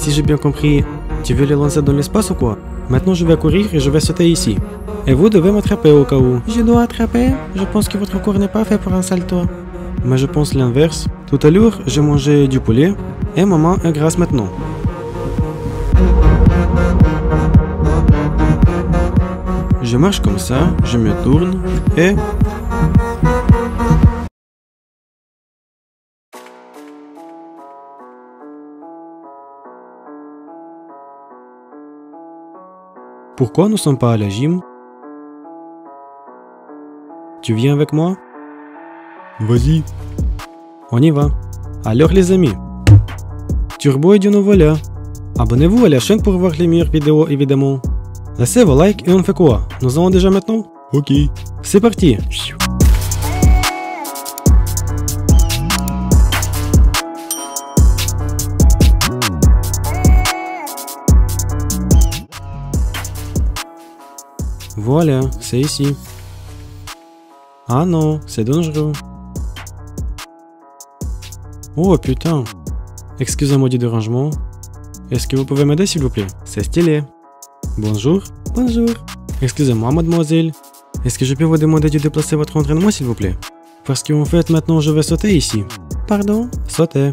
Si j'ai bien compris, tu veux les lancer dans l'espace ou quoi? Maintenant je vais courir et je vais sauter ici. Et vous devez m'attraper au cas où. Je dois attraper? Je pense que votre corps n'est pas fait pour un salto. Mais je pense l'inverse. Tout à l'heure, j'ai mangé du poulet et maman est grasse maintenant. Je marche comme ça, je me tourne et... Pourquoi nous sommes pas à la gym? Tu viens avec moi? Vas-y. On y va. Alors les amis, Turbo est de nouveau là. Abonnez-vous à la chaîne pour voir les meilleures vidéos évidemment. Laissez vos likes et on fait quoi? Nous allons déjà maintenant? Ok. C'est parti Voilà, c'est ici. Ah non, c'est dangereux. Oh putain. Excusez-moi du dérangement. Est-ce que vous pouvez m'aider s'il vous plaît? C'est stylé. Bonjour. Bonjour. Excusez-moi mademoiselle. Est-ce que je peux vous demander de déplacer votre entraînement s'il vous plaît? Parce qu'en fait maintenant je vais sauter ici. Pardon? Sauter.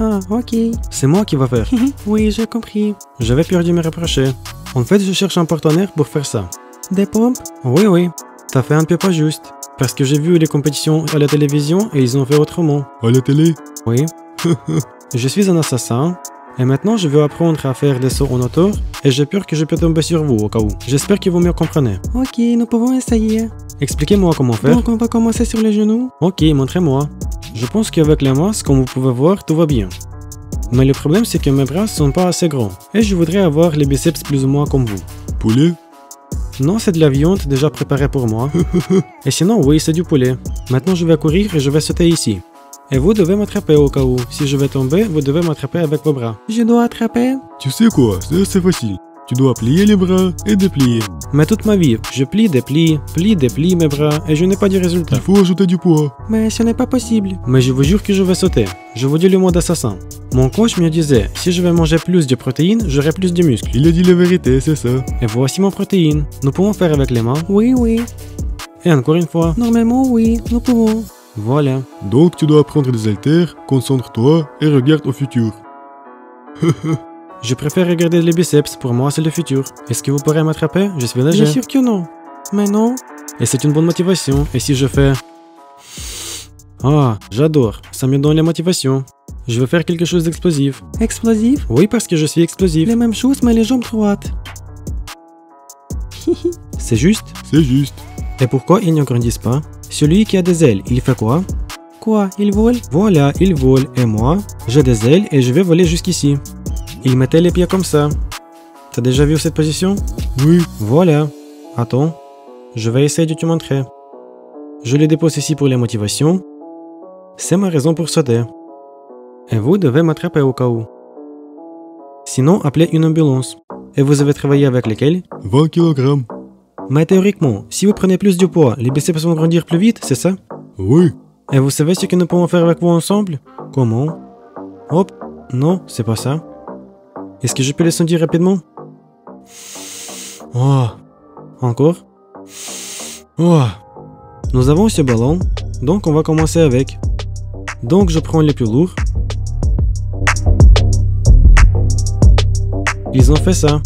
Ah, ok. C'est moi qui va faire. oui, j'ai compris. J'avais peur de me reprocher. En fait je cherche un partenaire pour faire ça. Des pompes? Oui oui. Ça fait un peu pas juste. Parce que j'ai vu les compétitions à la télévision et ils ont fait autrement. À la télé? Oui. je suis un assassin. Et maintenant, je veux apprendre à faire des sauts en hauteur et j'ai peur que je peux tomber sur vous au cas où. J'espère que vous me comprenez. Ok, nous pouvons essayer. Expliquez-moi comment faire. Donc on va commencer sur les genoux Ok, montrez-moi. Je pense qu'avec les masses, comme vous pouvez voir, tout va bien. Mais le problème, c'est que mes bras sont pas assez grands et je voudrais avoir les biceps plus ou moins comme vous. Poulet? Non, c'est de la viande déjà préparée pour moi. et sinon, oui, c'est du poulet. Maintenant, je vais courir et je vais sauter ici. Et vous devez m'attraper au cas où. Si je vais tomber, vous devez m'attraper avec vos bras. Je dois attraper Tu sais quoi C'est assez facile. Tu dois plier les bras et déplier. Mais toute ma vie, je plie, déplie, plie, déplie mes bras et je n'ai pas de résultat. Il faut ajouter du poids. Mais ce n'est pas possible. Mais je vous jure que je vais sauter. Je vous dis le mot d'assassin. Mon coach me disait, si je vais manger plus de protéines, j'aurai plus de muscles. Il a dit la vérité, c'est ça. Et voici mon protéine. Nous pouvons faire avec les mains? Oui, oui. Et encore une fois? Normalement, oui, nous pouvons. Voilà. Donc tu dois prendre des haltères, concentre-toi et regarde au futur. Je préfère regarder les biceps, pour moi c'est le futur. Est-ce que vous pourrez m'attraper? Je suis Bien léger. sûr que non. Mais non. Et c'est une bonne motivation. Et si je fais... Ah, j'adore. Ça me donne la motivation. Je veux faire quelque chose d'explosif. Explosif? Oui, parce que je suis explosif. Les mêmes choses, mais les jambes droites. C'est juste? C'est juste. Et pourquoi ils ne grandissent pas? Celui qui a des ailes, il fait quoi? Quoi? Il vole? Voilà, il vole. Et moi, j'ai des ailes et je vais voler jusqu'ici. Il mettait les pieds comme ça. T'as déjà vu cette position? Oui. Voilà. Attends. Je vais essayer de te montrer. Je le dépose ici pour la motivation. C'est ma raison pour sauter. Et vous devez m'attraper au cas où. Sinon, appelez une ambulance. Et vous avez travaillé avec lesquels? 20 kg. Mais théoriquement, si vous prenez plus de poids, les biceps vont grandir plus vite, c'est ça? Oui. Et vous savez ce que nous pouvons faire avec vous ensemble? Comment? Hop, non, c'est pas ça. Est-ce que je peux les sentir rapidement? Oh, encore? Oh. Nous avons ce ballon, donc on va commencer avec. Donc je prends les plus lourds. Ils ont fait ça.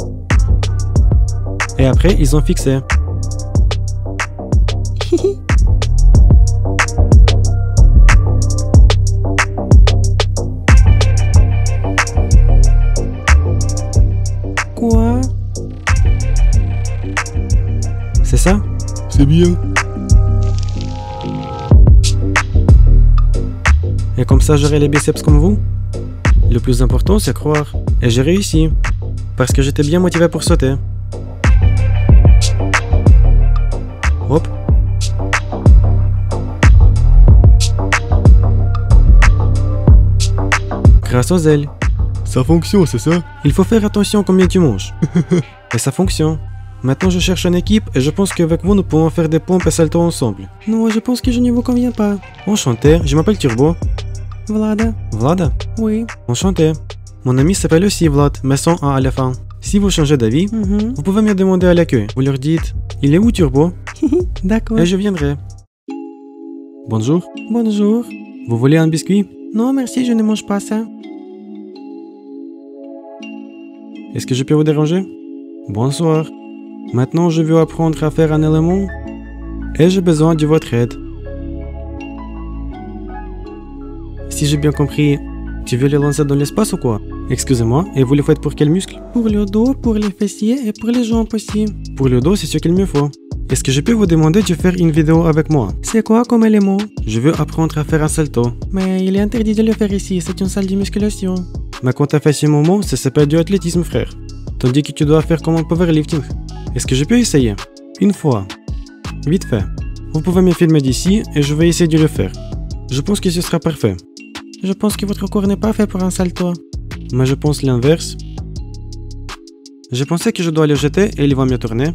Et après, ils ont fixé. C'est bien. Et comme ça, j'aurai les biceps comme vous Le plus important, c'est croire. Et j'ai réussi. Parce que j'étais bien motivé pour sauter. Hop. Grâce aux ailes. Ça fonctionne, c'est ça? Il faut faire attention combien tu manges. et ça fonctionne. Maintenant, je cherche une équipe et je pense qu'avec vous, nous pouvons faire des pompes et saltos ensemble. Non, je pense que je ne vous conviens pas. Enchanté, je m'appelle Turbo. Vlada Vlada Oui. Enchanté. Mon ami s'appelle aussi Vlad, mais sans A à la fin. Si vous changez d'avis, Mhm. vous pouvez me demander à l'accueil. Vous leur dites Il est où Turbo? D'accord. Et je viendrai. Bonjour. Bonjour. Vous voulez un biscuit? Non, merci, je ne mange pas ça. Est-ce que je peux vous déranger? Bonsoir. Maintenant, je veux apprendre à faire un élément et j'ai besoin de votre aide? Si j'ai bien compris, tu veux les lancer dans l'espace ou quoi? Excusez-moi, et vous le faites pour quel muscle? Pour le dos, pour les fessiers et pour les jambes aussi. Pour le dos, c'est ce qu'il me faut. Est-ce que je peux vous demander de faire une vidéo avec moi? C'est quoi comme élément? Je veux apprendre à faire un salto. Mais il est interdit de le faire ici, c'est une salle de musculation. Mais quand t'as fait ce moment, ça s'appelle du athlétisme, frère. Tandis que tu dois faire comme un powerlifting. Est-ce que je peux essayer? Une fois. Vite fait. Vous pouvez me filmer d'ici et je vais essayer de le faire. Je pense que ce sera parfait. Je pense que votre corps n'est pas fait pour un salto. Mais je pense l'inverse. Je pensais que je dois le jeter et il va me tourner.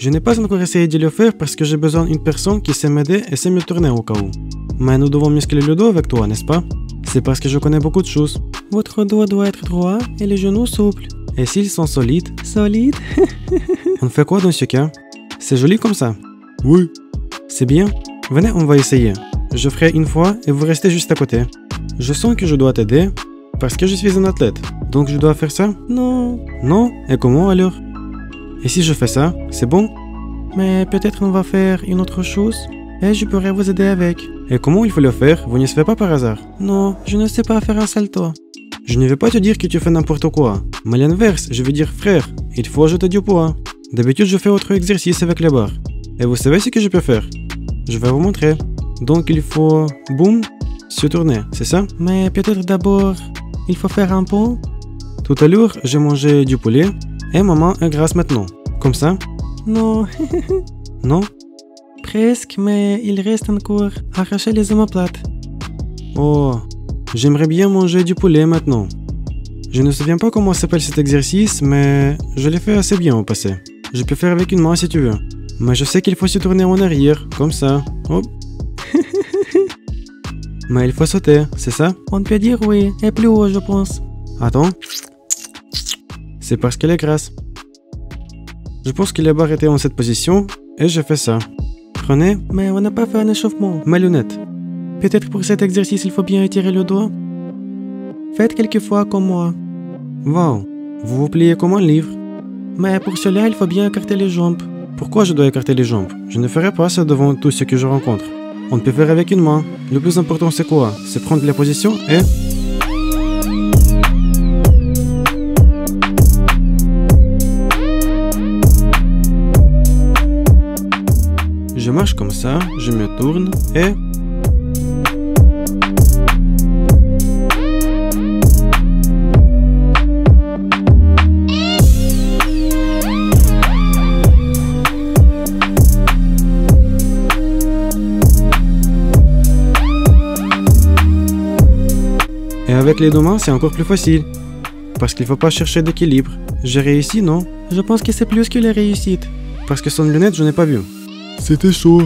Je n'ai pas encore essayé de le faire parce que j'ai besoin d'une personne qui sait m'aider et sait me tourner au cas où. Mais nous devons muscler le dos avec toi, n'est-ce pas? C'est parce que je connais beaucoup de choses. Votre dos doit être droit et les genoux souples. Et s'ils sont solides, Solide on fait quoi dans ce cas? C'est joli comme ça. Oui. C'est bien. Venez, on va essayer. Je ferai une fois et vous restez juste à côté. Je sens que je dois t'aider parce que je suis un athlète. Donc je dois faire ça? Non. Non? Et comment alors? Et si je fais ça, c'est bon? Mais peut-être on va faire une autre chose et je pourrais vous aider avec. Et comment il faut le faire? Vous ne savez pas par hasard? Non, je ne sais pas faire un salto. Je ne vais pas te dire que tu fais n'importe quoi. Mais l'inverse, je veux dire frère, il faut ajouter du poids. D'habitude, je fais autre exercice avec les barres. Et vous savez ce que je peux faire Je vais vous montrer. Donc il faut, boum, se tourner, c'est ça? Mais peut-être d'abord, il faut faire un pont. Tout à l'heure, j'ai mangé du poulet et ma main est grasse maintenant. Comme ça? Non, Non? Presque, mais il reste encore arracher les omoplates. Oh, j'aimerais bien manger du poulet maintenant. Je ne me souviens pas comment s'appelle cet exercice, mais je l'ai fait assez bien au passé. Je peux faire avec une main si tu veux. Mais je sais qu'il faut se tourner en arrière, comme ça. Hop. mais il faut sauter, c'est ça? On peut dire oui, et plus haut, je pense. Attends. C'est parce qu'elle est grasse. Je pense que les barres étaient en cette position, et je fais ça. Prenez Mais on n'a pas fait un échauffement. ma lunette. Peut-être pour cet exercice, il faut bien étirer le doigt. Faites quelques fois comme moi. Wow, vous vous pliez comme un livre. Mais pour cela, il faut bien écarter les jambes. Pourquoi je dois écarter les jambes? Je ne ferai pas ça devant tout ce que je rencontre. On peut faire avec une main. Le plus important c'est quoi? C'est prendre la position et... Je marche comme ça, je me tourne et... avec les deux mains, c'est encore plus facile. Parce qu'il faut pas chercher d'équilibre. J'ai réussi, non? Je pense que c'est plus que les réussites. Parce que son lunette, je n'ai pas vu. C'était chaud.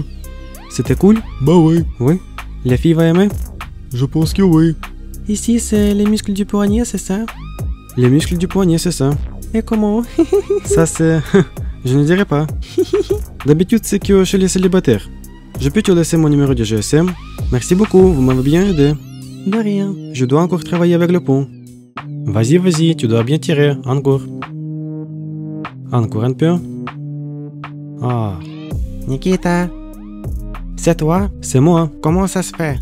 C'était cool? Bah ouais. Oui. La fille va aimer Je pense que oui. Ici, c'est les muscles du poignet, c'est ça? Les muscles du poignet, c'est ça. Et comment? Ça, c'est... je ne dirais pas. D'habitude, c'est que chez les célibataires. Je peux te laisser mon numéro de GSM Merci beaucoup, vous m'avez bien aidé. De rien. Je dois encore travailler avec le pont. Vas-y, vas-y, tu dois bien tirer. Encore. Encore un peu. Ah, Nikita. C'est toi? C'est moi. Comment ça se fait?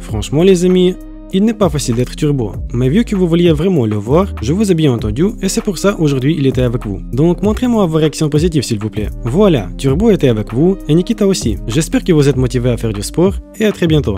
Franchement, les amis, il n'est pas facile d'être turbo. Mais vu que vous vouliez vraiment le voir, je vous ai bien entendu et c'est pour ça aujourd'hui il était avec vous. Donc montrez-moi vos réactions positives s'il vous plaît. Voilà, Turbo était avec vous et Nikita aussi. J'espère que vous êtes motivé à faire du sport et à très bientôt.